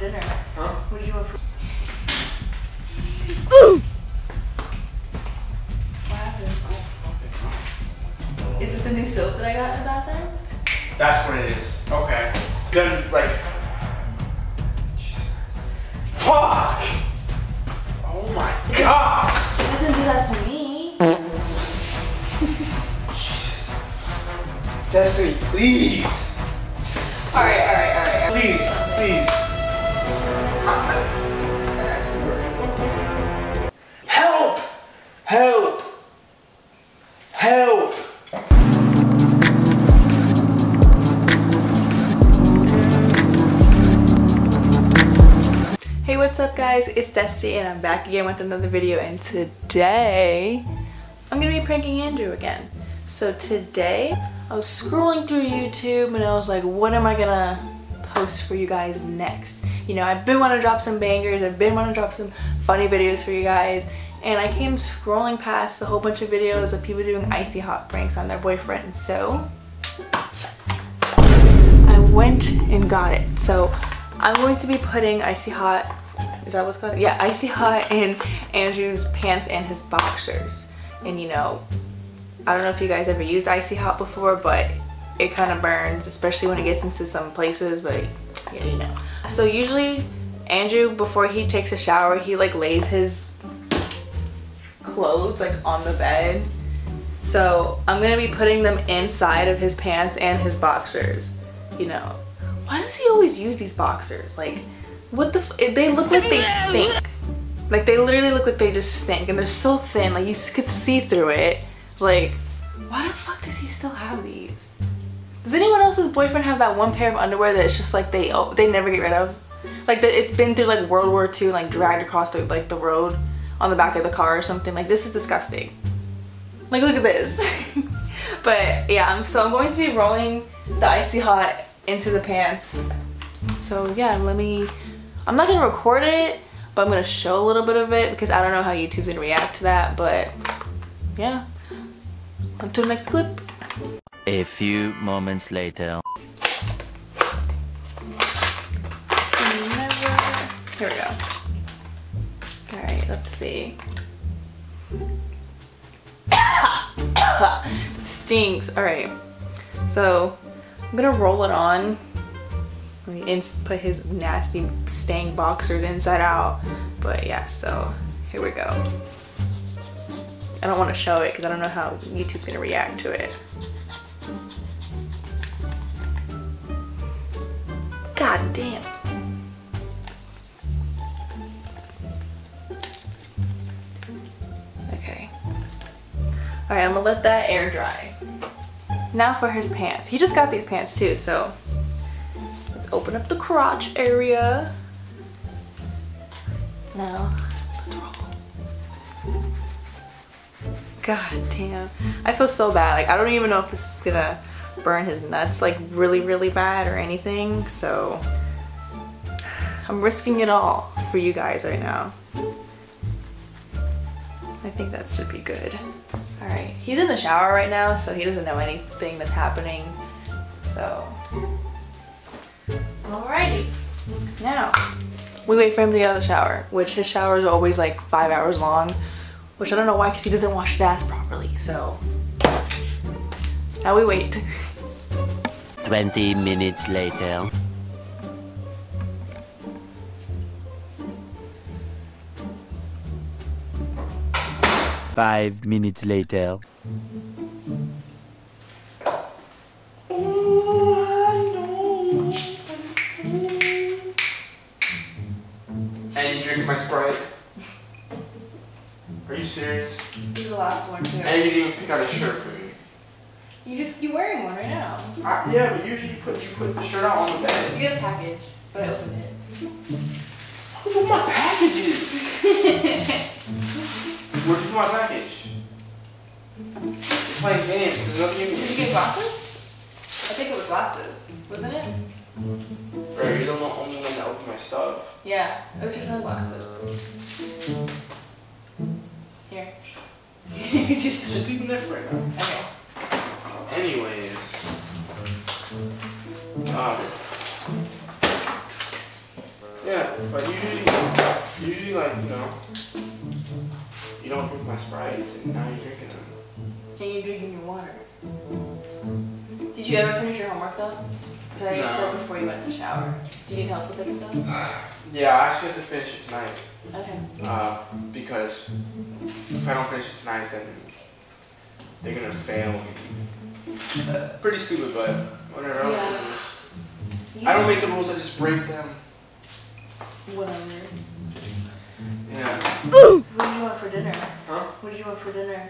dinner? Huh? What did you want for? What happened? Is it the new soap that I got in the bathroom? That's what it is. Okay. Then like. Fuck! Oh my god! It doesn't do that to me. Destiny, please. All right, all right, all right. all right. Please, please. Help! Help! Help! Hey, what's up guys? It's Destiny and I'm back again with another video and today I'm gonna be pranking Andrew again. So today I was scrolling through YouTube and I was like, what am I gonna post for you guys next? You know, I've been wanting to drop some bangers, I've been wanting to drop some funny videos for you guys and I came scrolling past a whole bunch of videos of people doing icy hot pranks on their boyfriend. So I went and got it. So I'm going to be putting Icy Hot, is that what's called? Yeah, Icy Hot in Andrew's pants and his boxers. And you know, I don't know if you guys ever used Icy Hot before, but it kind of burns, especially when it gets into some places, but yeah, you know. So usually Andrew, before he takes a shower, he like lays his clothes like on the bed. So I'm gonna be putting them inside of his pants and his boxers, you know. Why does he always use these boxers? Like, what the? They look like they stink. Like they literally look like they just stink, and they're so thin. Like you could see through it. Like, why the fuck does he still have these? Does anyone else's boyfriend have that one pair of underwear that it's just like they oh, they never get rid of? Like that it's been through like World War II, and, like dragged across the like the road on the back of the car or something. Like this is disgusting. Like look at this. but yeah, I'm so I'm going to be rolling the icy hot into the pants. So yeah, let me, I'm not gonna record it, but I'm gonna show a little bit of it because I don't know how YouTube's gonna react to that, but yeah. Until next clip. A few moments later. Never, here we go. All right, let's see. Stinks. All right, so I'm gonna roll it on and put his nasty stained boxers inside out. But yeah, so here we go. I don't want to show it because I don't know how YouTube's gonna react to it. God damn. Okay. All right, I'm gonna let that air dry. Now for his pants. He just got these pants too, so let's open up the crotch area. Now. God damn. I feel so bad. Like, I don't even know if this is gonna burn his nuts like really, really bad or anything, so I'm risking it all for you guys right now. I think that should be good. All right, he's in the shower right now, so he doesn't know anything that's happening. So, alrighty. Now, we wait for him to get out of the shower, which his showers are always like five hours long, which I don't know why, because he doesn't wash his ass properly. So, now we wait. 20 minutes later. Five minutes later. And you drinking my Sprite? Are you serious? This is the last one too. And you didn't even pick out a shirt for me. You just, you're wearing one right now. I, yeah, but usually you put you put the shirt out on the bed. You get a package, but I opened it. With my packages? Put my package? It's playing games. There's nothing in Did you get glasses? I think it was glasses, wasn't it? Bro, you're the only one that opened my stuff. Yeah, it was your sunglasses. Here. Your Just leave them there for right now. Okay. Anyways. God. Yeah, but usually, usually like you know, you don't drink my sprites, and now you're drinking them. And you're drinking your water. Did you ever finish your homework though? Because I know you before you went in the shower. Do you need help with that stuff? Yeah, I actually have to finish it tonight. Okay. Uh, because if I don't finish it tonight, then they're gonna fail me. Pretty stupid, but whatever. I don't make the rules. I don't make the rules. I just break them. Whatever. Yeah. What do you want for dinner? Huh? What did you want for dinner?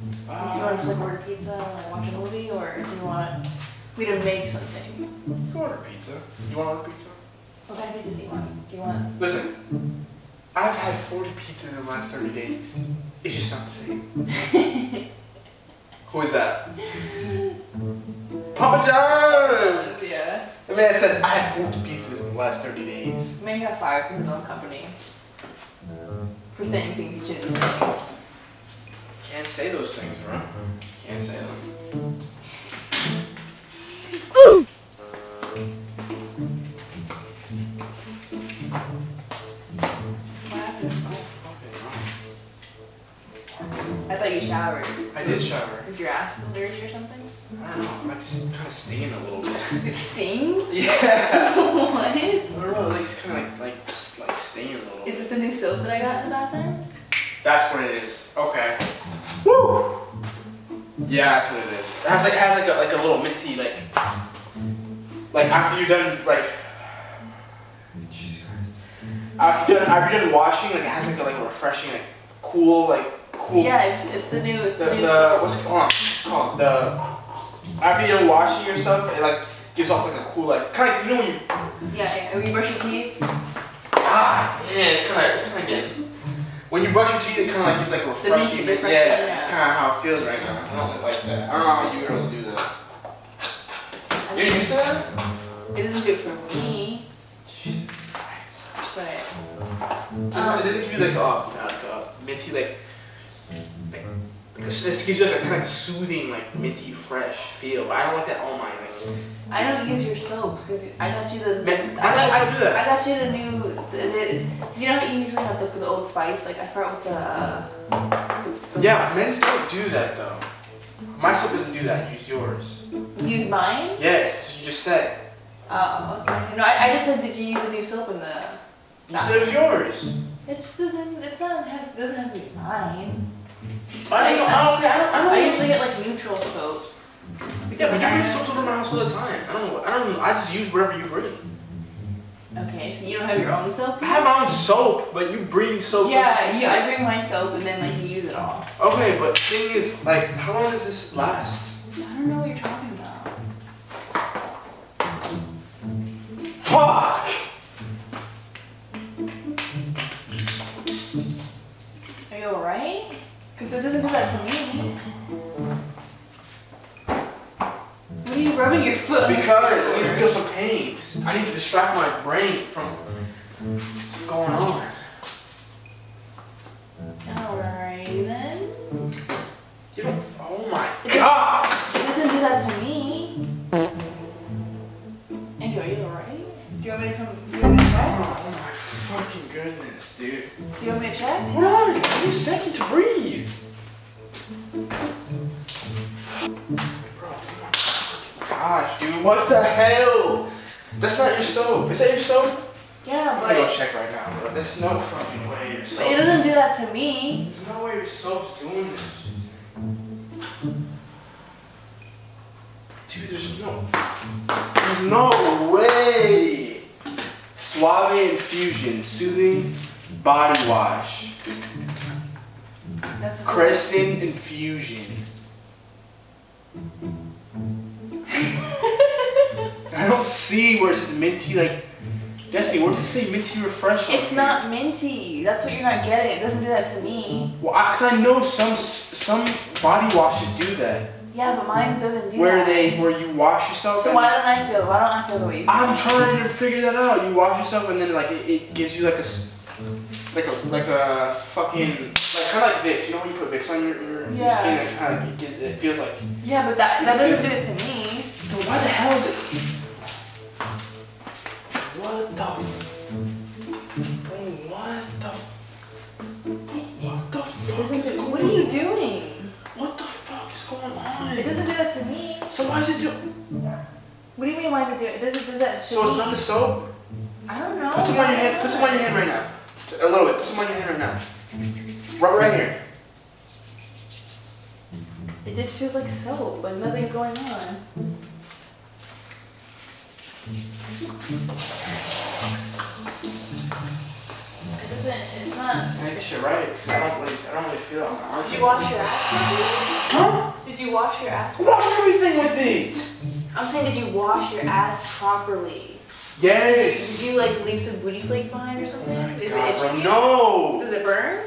Do you Uh, want to like order pizza and like watch a movie, or do you want me to make something? you can order pizza. You want to order pizza? What kind of pizza do you want? Do you want? Listen, I've had 40 pizzas in the last 30 days. It's just not the same. Who is that? Papa John's! Yeah. The man said I have 40 pizzas in the last 30 days. Man got fired from his own company for saying things he shouldn't be saying. Can't say those things, bro. Can't say them. What I thought you showered. wrong. I did shower. Is your ass still dirty or something? I don't know. I'm like kind of stinging a little bit. It stings? Yeah. what? I don't know. Like it's kind of like like s- like staining a little. Is it the new soap that I got in the bathroom? That's what it is. Okay. Woo. Yeah, that's what it is. It has like it has like a like a little minty like like after you're done like Jesus Christ. after you're done, after you're done washing like it has like a like a refreshing like cool like cool Yeah, it's, it's the new, it's the, the new the what's it called? It's called the after you're washing yourself it like gives off like a cool like kind of you know when you Yeah, yeah. When you brush your teeth, Ah, yeah, it's kind of, it's kind of getting. When you brush your teeth, it kind of like gives like a minty refreshing. refreshing, yeah, yeah. it's kind of how it feels right now. I don't like that. I don't know how you girls do that. I You're mean, used to that? it doesn't do it for me, Jesus Christ. but Doesn't- it doesn't give you like a like a minty like like. A- This gives you like a kind of a soothing, like minty, fresh feel. But I don't like that all my like. I don't use your soaps because I got you the. Man, I I, got, I don't do that. I got you the new. The, the, you know how you usually have the, the old spice? Like I forgot what the. Uh, the, the Yeah, men's don't do that though. My soap doesn't do that. Use yours. Use mine? Yes, you just said. Oh, okay. No, I, I just said, did you use a new soap in the? You said it was yours. It just doesn't. It's not. It doesn't have to be mine. I don't know. I don't. I don't. I don't I usually get like neutral soaps. Yeah, but you bring soaps over my house all the time. I don't. Know. I don't. I just use whatever you bring. Okay, so you don't have your own soap? I have my own soap, but you bring soap. Yeah, you, I bring my soap and then like you use it all. Okay, but thing is, like, how long does this last? I don't know what you're talking about. Fuck. Are you alright? Because it doesn't do that to me. What are you rubbing your foot? Because I need to feel some pain. I need to distract my brain from what's going on. Soap. Is that your soap? Yeah, I'm gonna go check right now, bro. There's no fucking way your but soap. it doesn't do that to me. There's no way your soap's doing this. Dude, there's no. There's no way. Suave Infusion Soothing Body Wash. That's the Crescent Infusion. I don't see where it says minty, like. Jesse, where does it say minty refresh? It's here? not minty. That's what you're not getting. It doesn't do that to me. Well, cause I know some some body washes do that, Yeah, but mine doesn't do where that. they where you wash yourself. So why don't I feel? Why don't I feel the way you feel? I'm trying to figure that out. You wash yourself and then like it, it gives you like a like a like a fucking like kind of like Vicks. You know when you put Vicks on your, your, Yeah. skin, it kind of it, it feels like. Yeah, but that that doesn't do it to me. Then why the hell is it? the Bro, what the What the fuck is do, What are you doing? What the fuck is going on? It doesn't do that to me. So why is it doing? What do you mean why is it doing? It doesn't do that to So me. it's not the soap? I don't know. Put some on your hand. Put some on your hand right now. A little bit. Put some on your hand right now. Rub right here. It just feels like soap, but nothing's going on. It doesn't. It's not. Make shit right. Cause I don't really, I don't really feel it on my arms. Did you wash your ass properly? Huh? Did you wash your ass? Wash everything with it. I'm saying, did you wash your ass properly? Yes. Did you like leave some booty flakes behind or something? Oh Is God, it itchy? no. Does it burn?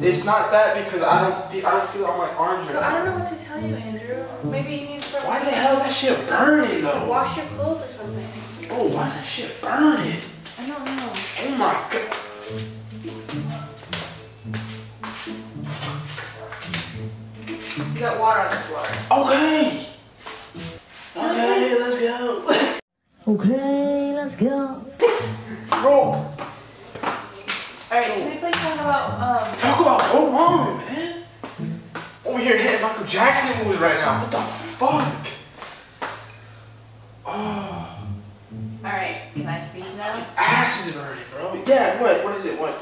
It's not that because I don't I don't feel it on my arms So right I don't know what to tell you, Andrew. Maybe you need to start. Why the hell is that shit burning though? Wash your clothes or something. Bro, why is that shit burning? I don't know. Oh my god. You got water on the floor. Okay. Okay, let's go. Okay, let's go. Bro, Alright, can we play talk about um talk about hold on, man. Over here hitting Michael Jackson movies right now. What the fuck? Yeah, what? What is it? What?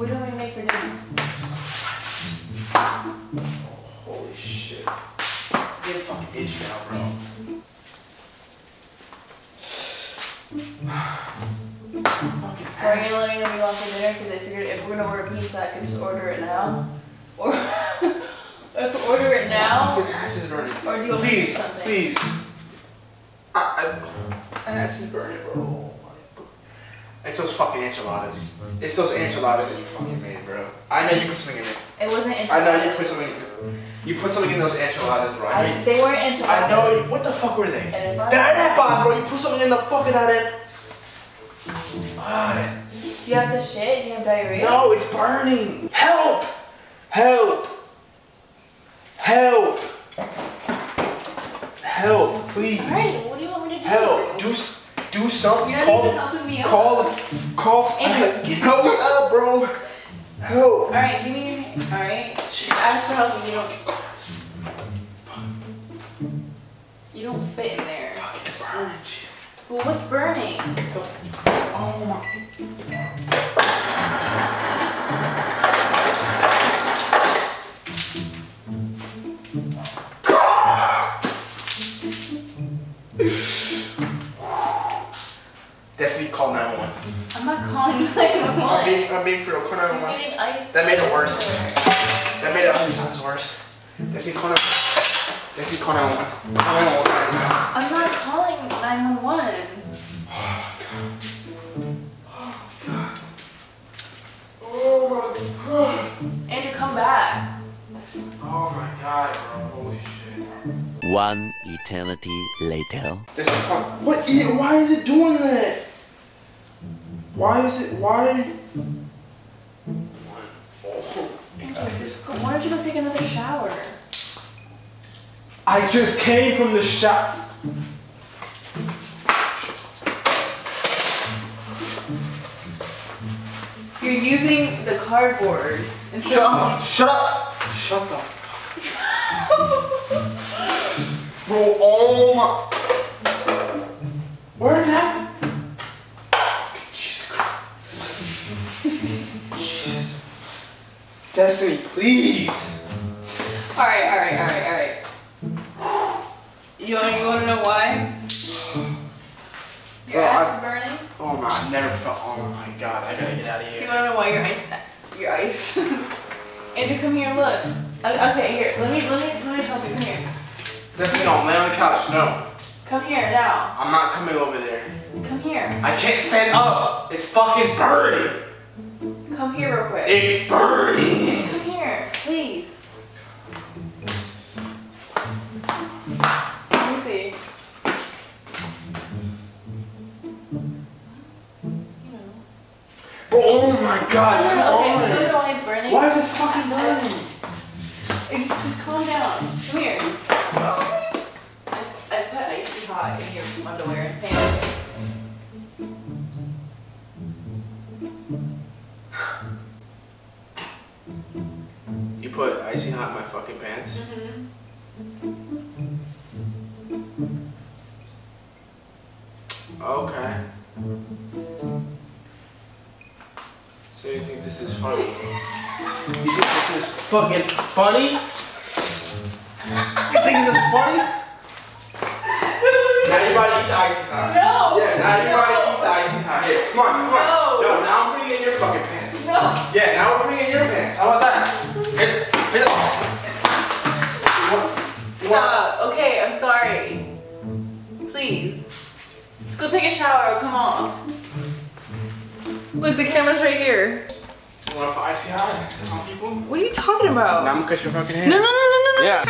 What do we make for dinner? Holy shit. I'm getting fucking itchy now, bro. fucking So are you ass. gonna let me know what you want for dinner? Because I figured if we're gonna order pizza, I can just order it now. Or I could order it now. Ass is burning. Or do you want me to do Please, something? please. I, I, ass is burning, those fucking enchiladas. It's those enchiladas that you fucking made, bro. I know you put something in it. It wasn't I know you put something. You put something in those enchiladas, bro. I I, you, they weren't enchiladas. I know you. What the fuck were they? Arepas? They're arepas, bro. You put something in the fucking arepa. Ah, you have the shit? You have diarrhea? No, it's burning. Help! Help! Help! Help, please. Alright, what do you want me to do? Help! Do s- do something. You're call helping me out. call call Andrew. help me up, bro. Help. Alright, give me your hand. Alright. Ask for help and you don't. You don't fit in there. It's burning. Well, what's burning? Oh my. Call 911. I'm not calling I'm 911. being, I'm being for real. Call 911. That made it worse. That made it a hundred times worse. Destiny call 911. Destiny call 911. 911 now. I'm not calling 911. Oh God. Oh, my god. Andrew, come back. Oh my god, bro. Holy shit. One eternity later. Destiny call. What? Why is it doing that? Why is it? Why? Oh. Andrew, just go, why don't you go take another shower? I just came from the shop. You're using the cardboard instead Shut of. up! Shut up! Shut the Bro, oh my. Where that? Destiny, please. Alright, alright, alright, alright. You want, you want to know why? Your Well, ass is burning? Oh my, I never felt. Oh my god, I gotta get out of here. Do you want to know why your ice? Your ice. Andrew, come here. Look. Uh, Okay, here. Let me let me let me help you. Come here. Destiny, don't lay on the couch. No, Come here now. I'm not coming over there. Come here. I can't stand up. It's fucking burning. Come here real quick. It's burning. You put icy hot in my fucking pants. Okay. So you think this is funny? You think this is fucking funny? You think this is funny? Now you about to eat the icy hot. No. Yeah, now you about to eat the icy hot. Here, come on, come on. No. No, now I'm putting it in your fucking pants. No. Yeah, now we're putting in your pants. How about that? Here, here. You want- you want- Stop. Okay, I'm sorry. Please. Let's go take a shower. Come on. Look, the camera's right here. You want to put icy hot on people? What are you talking about? Now I'm gonna cut your fucking hair. No, no, no, no, no, no. Yeah.